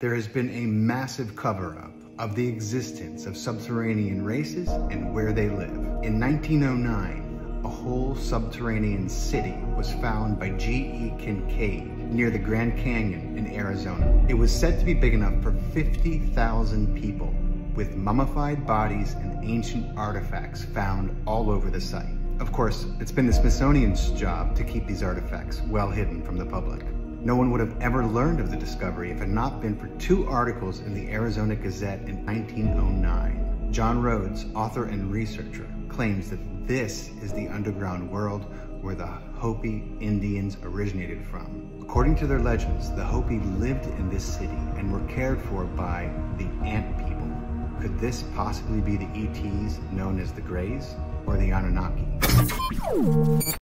There has been a massive cover-up of the existence of subterranean races and where they live. In 1909, a whole subterranean city was found by G.E. Kincaid near the Grand Canyon in Arizona. It was said to be big enough for 50,000 people with mummified bodies and ancient artifacts found all over the site. Of course, it's been the Smithsonian's job to keep these artifacts well hidden from the public. No one would have ever learned of the discovery if it had not been for two articles in the Arizona Gazette in 1909. John Rhodes, author and researcher, claims that this is the underground world where the Hopi Indians originated from. According to their legends, the Hopi lived in this city and were cared for by the Ant People. Could this possibly be the ETs known as the Greys or the Anunnaki?